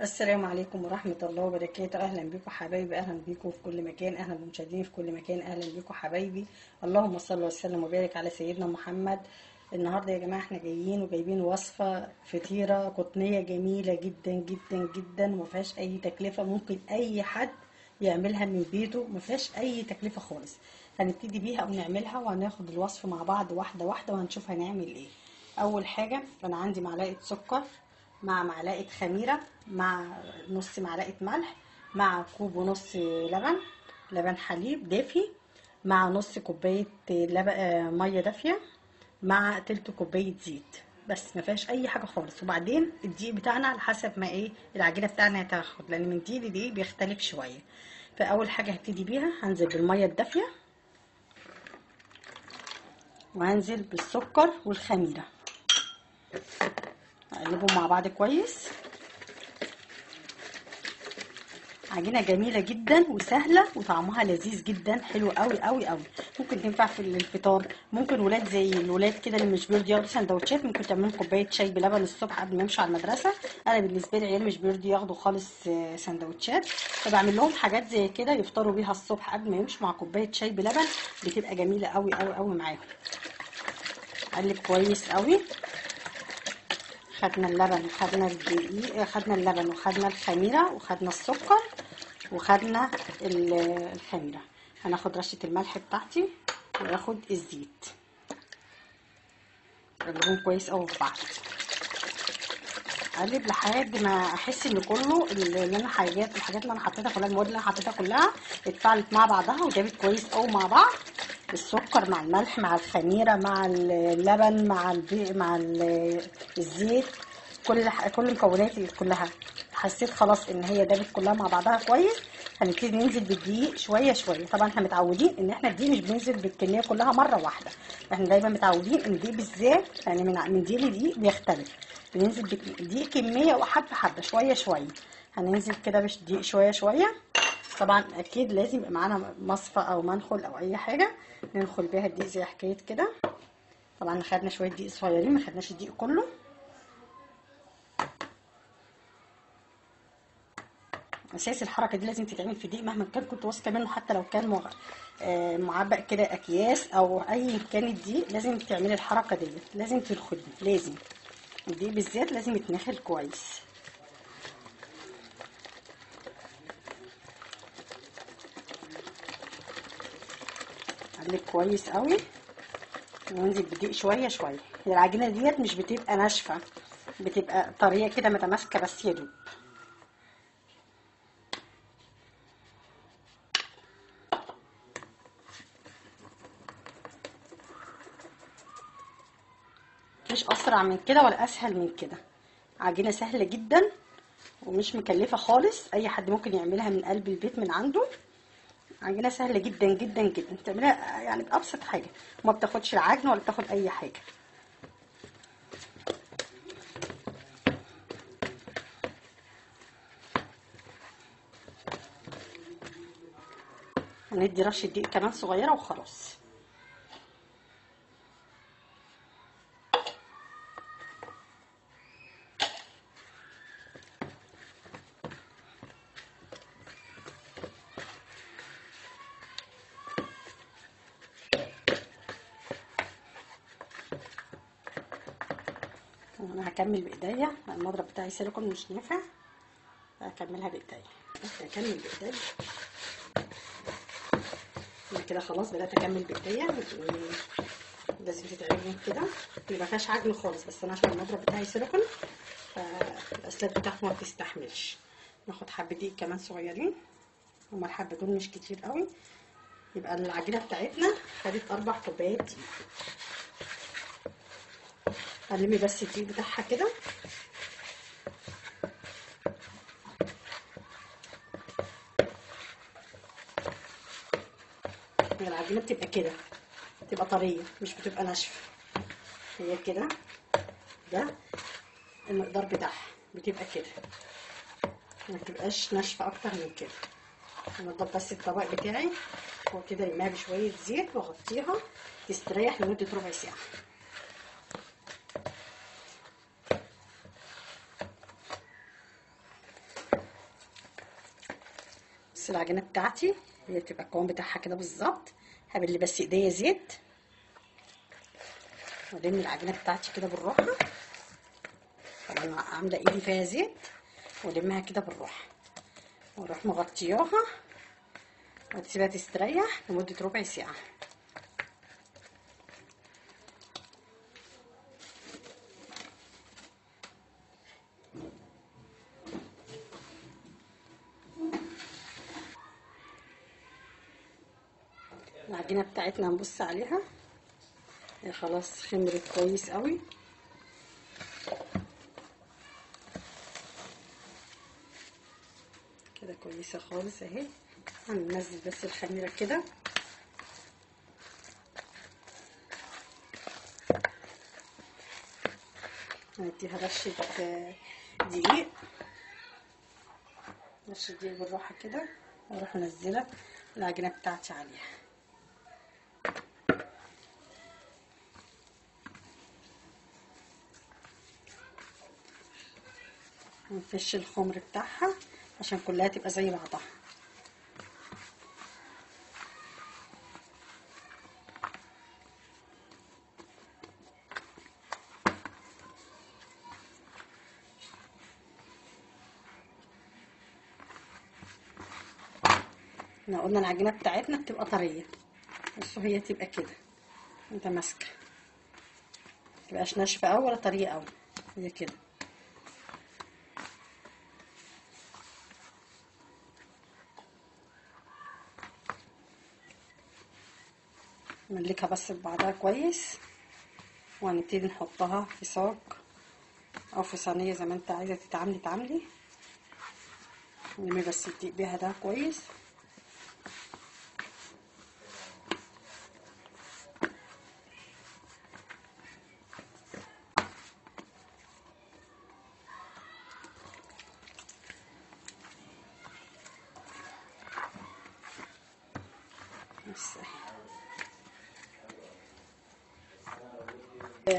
السلام عليكم ورحمة الله وبركاته. أهلا بكم حبايبي أهلا بكم في كل مكان. أهلا بمشاهديني في كل مكان. أهلا بكم حبايبي. اللهم صل وسلم وبارك على سيدنا محمد. النهاردة يا جماعة إحنا جايين وجايبين وصفة فطيرة قطنية جميلة جدا جدا جدا ومفيهاش أي تكلفة. ممكن أي حد يعملها من بيته مفيهاش أي تكلفة خالص. هنبتدي بيها ونعملها وهناخد الوصفة مع بعض واحدة واحدة وهنشوف هنعمل إيه. أول حاجة أنا عندي معلقة سكر. مع معلقة خميرة مع نص معلقة ملح مع كوب ونص لبن لبن حليب دافي مع نص كوباية لبن مية دافية مع تلت كوباية زيت. بس ما فيهاش أي حاجة خالص. وبعدين الدقيق بتاعنا على حسب ما إيه العجينة بتاعنا هتاخد لأن من دقيق لدقيق بيختلف شوية. فأول حاجة هبتدي بيها هنزل بالمية الدافية وهنزل بالسكر والخميرة. اقلبهم مع بعض كويس. عجينة جميلة جدا وسهلة وطعمها لذيذ جدا حلو قوي قوي قوي ممكن تنفع في الفطار. ممكن ولاد زي الولاد كده اللي مش بيرضوا ياخدوا سندوتشات ممكن تعملوا كوباية شاي بلبن الصبح قبل ما يمشوا على المدرسة. أنا بالنسبة لي العيال مش بيرضوا ياخدوا خالص سندوتشات. فبعمل لهم حاجات زي كده يفطروا بيها الصبح قبل ما يمشوا مع كوباية شاي بلبن. بتبقى جميلة قوي قوي قوي معاهم. أقلب كويس قوي خدنا اللبن وخدنا الدقيق خدنا اللبن وخدنا الخميرة وخدنا السكر وخدنا الخميرة. هناخد رشة الملح بتاعتي وآخد الزيت. اقلبهم كويس قوي في بعض. أقلب لحد ما أحس إن كله اللي أنا حاجات الحاجات اللي أنا حطيتها كلها المواد اللي أنا حطيتها كلها اتفاعلت مع بعضها وجابت كويس قوي مع بعض. السكر مع الملح مع الخميرة مع اللبن مع البي... مع الزيت كل كل المكونات كلها. حسيت خلاص إن هي دابت كلها مع بعضها كويس هنبتدي ننزل بالدقيق شوية شوية. طبعا إحنا متعودين إن إحنا الدقيق مش بننزل بالكمية كلها مرة واحدة. إحنا دايما متعودين إن الدقيق بالذات يعني من من دقيق لدقيق بيختلف. بننزل بالدقيق كمية وحبة حبة شوية شوية. هننزل كده بالدقيق شوية شوية. طبعا أكيد لازم يبقى معانا مصفى أو منخل أو أي حاجة ننخل بيها الدقيق زي حكاية كده. طبعا خدنا شوية دقيق صغيرين ما خدناش الدقيق كله. أساس الحركة دي لازم تتعمل في دقيق مهما كان كنت واثقة منه حتى لو كان مغ... آه معبأ كده أكياس أو أي كان الدقيق لازم تعملي الحركة دي لازم تنخلي لازم. الدقيق بالذات لازم يتنخل كويس. اقلب كويس قوي. وننزل بدقيق شوية شوية. العجينة ديت مش بتبقى ناشفة بتبقى طرية كده متماسكة بس يا دوب. مش أسرع من كده ولا أسهل من كده. عجينة سهلة جدا ومش مكلفة خالص. أي حد ممكن يعملها من قلب البيت من عنده. عجينة سهلة جدا جدا جدا. تعملها يعني بأبسط حاجة. وما بتاخدش العجن ولا بتاخد أي حاجة. هندي رشة دقيق كمان صغيرة وخلاص. أنا هكمل بإيديا. المضرب بتاعي سيليكون مش نافع. هكملها بإيديا. هكمل بإيديا. كده خلاص بدأت أكمل بإيديا. لازم تتعمل كده. ما فيهاش عجن خالص بس أنا عشان المضرب بتاعي سيليكون فالأسلاك بتاعته ما بتستحملش. ناخد حبة دقيق كمان صغيرين. هما الحبة دول مش كتير قوي. يبقى العجينة بتاعتنا خدت أربع كوبايات دقيق قلبي بس الدقيق بتاعها كده. العجينه بتبقى كده بتبقى طرية مش بتبقى ناشفة. هي كده ده المقدار بتاعها بتبقى كده. ما بتبقاش ناشفة أكتر من كده. انضف بس الطبق بتاعي وكده ارميها بشوية زيت وأغطيها تستريح لمدة ربع ساعة. العجينة بتاعتي هي بتبقى القوام بتاعها كده بالظبط. هبل بس ايديا زيت. والم العجينة بتاعتي كده بالراحة. طبعا عاملة ايدي فيها زيت والمها كده بالراحة. وأروح مغطياها. وتسيبها تستريح لمدة ربع ساعة. العجينة بتاعتنا هنبص عليها. هي خلاص خمرت كويس قوي. كده كويسة خالص اهي. هننزل بس الخميرة كده. هنديها رشة دقيق. رشة دقيق بالراحة كده. وأروح منزله العجينة بتاعتي عليها. ونفش الخمر بتاعها عشان كلها تبقى زي بعضها. إحنا قلنا العجينة بتاعتنا بتبقى طرية بصوا هي تبقى كده انت ماسكة. متبقاش ناشفة قوي ولا طرية قوي هي كده. نملكها بس ببعضها كويس وهنبتدي نحطها في صاج أو في صينية زي ما أنت عايزة تتعاملي تعاملي نمي بس الدقيق بيها ده كويس.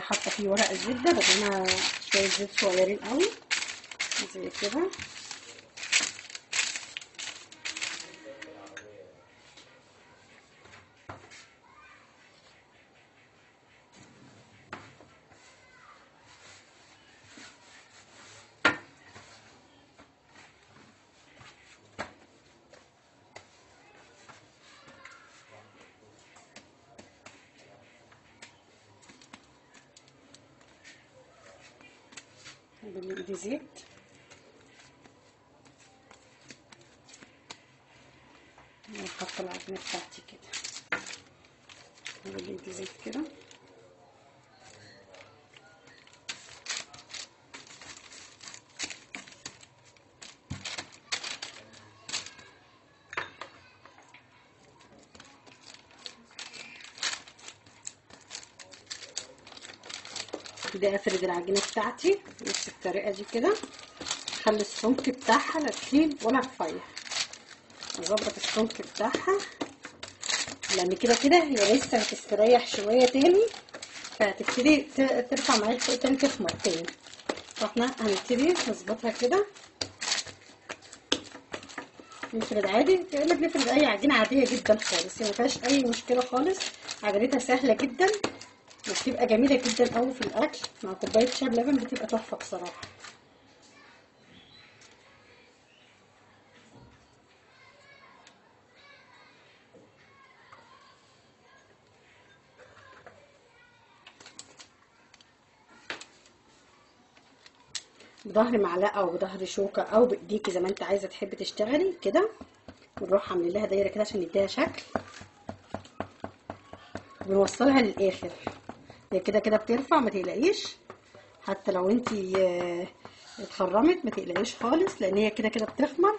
حاطة فيه ورق الزبدة بدهنها شوية زيت صغيرين قوي زي كده. بايدي زيت. وحط العجينة بتاعتي كده. بايدي زيت كده. كده أفرد العجينة بتاعتي نفس الطريقة دي كده. اخلي السمك بتاعها لا تخين ولا رفيع اظبط السمك بتاعها. لأن كده كده هي لسه هتستريح شوية تاني. فهتبتدي ترفع معايا فوق تاني تخمر تاني فاحنا هنبتدي نظبطها كده. نفرد عادي. كأننا بنفرد اي عجينة عادية جدا خالص. هي مفيهاش أي مشكلة خالص. عجينتها سهلة جدا. وبتبقى جميلة جدا قوي في الأكل مع كوباية شاي بلبن بتبقى تحفة بصراحة. بظهر معلقة أو بظهر شوكة أو بإيديكي زي ما أنت عايزة تحبي تشتغلي كده. ونروح عاملين لها دايرة كده عشان نديها شكل. بنوصلها للآخر. هي كده كده بترفع ما تقلقيش. حتى لو انتي اتخرمت ما تقلقيش خالص لأن هي كده كده بتخمر.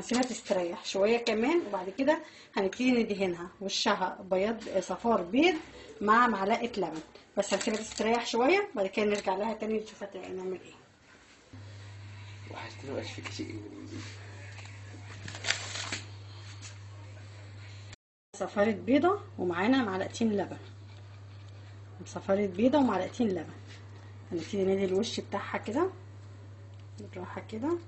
هنسيبها تستريح شوية كمان وبعد كده هنبتدي ندهنها. وشها بياض صفار بيض مع معلقة لبن. بس هنسيبها تستريح شوية بعد كده نرجع لها تاني نشوف هنعمل إيه. وحشتني مبقاش فيك شيء انجليزي صفارة بيضة ومعانا معلقتين لبن. صفارة بيضة ومعلقتين لبن. هنبتدي ندهن الوش بتاعها كده. بالراحة كده.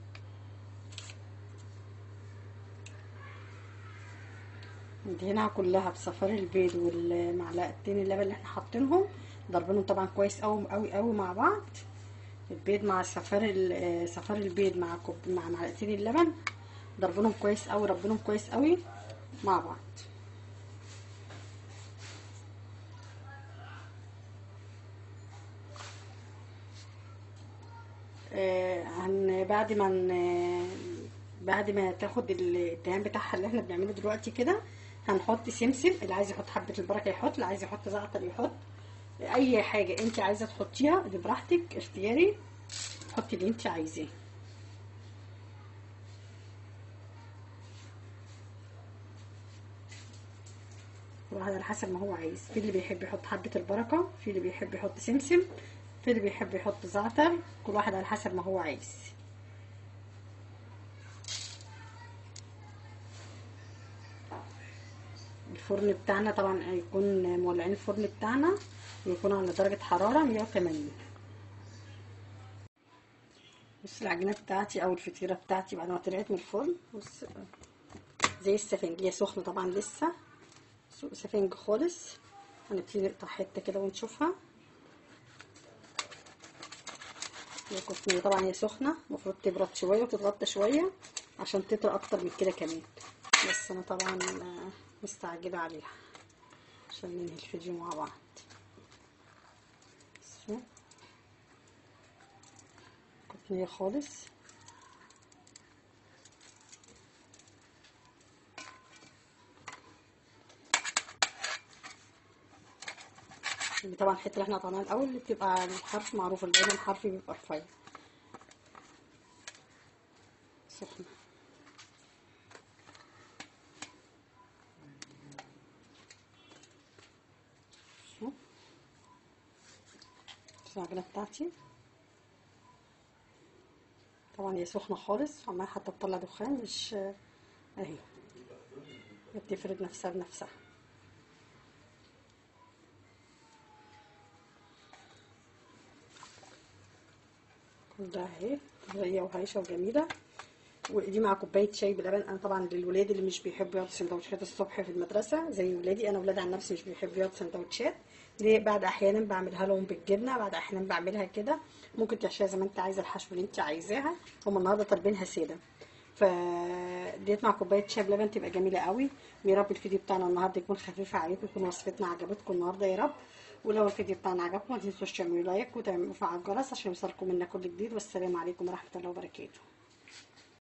ندهنها كلها بصفار البيض والمعلقتين اللبن اللي إحنا حاطينهم. ضربينهم طبعا كويس قوي قوي قوي مع بعض. البيض مع صفار صفار البيض مع كوب مع معلقتين اللبن. ضربينهم كويس قوي ربينهم كويس قوي مع بعض. آه، هن بعد ما بعد ما تاخد الدهان بتاعها اللي إحنا بنعمله دلوقتي كده هنحط سمسم اللي عايز يحط حبة البركة يحط اللي عايز يحط زعتر يحط. أي حاجة أنت عايزة تحطيها دي براحتك اختياري حطي اللي أنت عايزاه. واحد على حسب ما هو عايز. في اللي بيحب يحط حبة البركة في اللي بيحب يحط سمسم في اللي بيحب يحط زعتر كل واحد على حسب ما هو عايز. الفرن بتاعنا طبعا هيكون مولعين الفرن بتاعنا ويكون على درجة حرارة 180 بص العجينة بتاعتي أو الفطيرة بتاعتي بعد ما طلعت من الفرن. بص زي السفنج هي سخنة طبعا لسه. سفنج خالص. هنبتدي نقطع حتة كده ونشوفها. طبعا هي سخنة المفروض تبرد شوية وتتغطى شوية عشان تطرى أكتر من كده كمان. بس أنا طبعا آه، مستعجلة عليها عشان ننهي الفيديو مع بعض. بصوا. كفنية خالص. دي طبعا الحتة اللي إحنا قطعناها الأول اللي بتبقى الحرف معروف اللي الحرف بيبقى رفيع. سخنة. شوف العجينه بتاعتي؟ طبعا هي سخنة خالص عمالة حتى تطلع دخان مش أهي. بتفرد نفسها بنفسها. ده أهي طريه وهايشه وجميله ودي مع كوباية شاي بلبن. أنا طبعا للولاد اللي مش بيحبوا ياخدوا سندوتشات الصبح في المدرسة زي ولادي. أنا ولادي عن نفسي مش بيحبوا ياخدوا سندوتشات. دي بعد أحيانا بعملها لهم بالجبنة بعد أحيانا بعملها كده. ممكن تحشيها زي ما أنت عايزة الحشو اللي أنت عايزاها. هم النهارده طالبينها سادة. فديت مع كوباية شاي بلبن تبقى جميلة قوي. ويا رب الفيديو بتاعنا النهارده يكون خفيف عليكم يكون وصفتنا عجبتكم النهارده يا رب. ولو الفيديو بتاعنا عجبكم ما تنسوش تعملوا لايك وتعملوا فعل الجرس عشان يوصلكم منا كل جديد. والسلام عليكم ورحمة الله وبركاته.